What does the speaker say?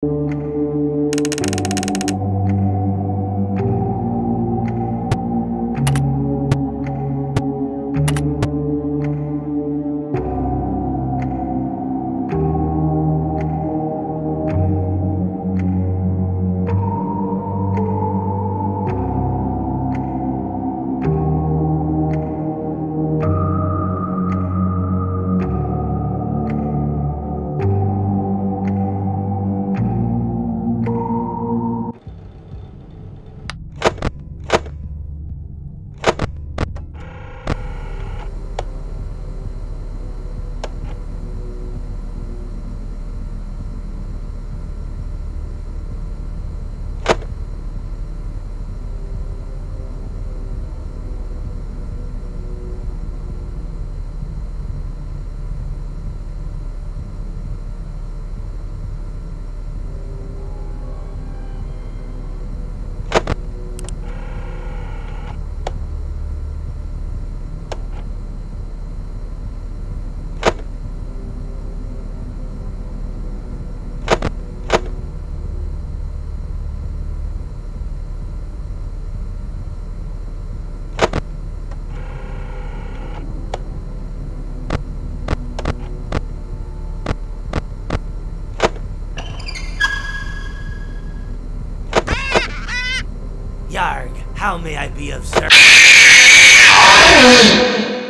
Música Yarg, how may I be of service?